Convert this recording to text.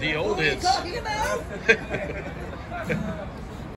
the old hits.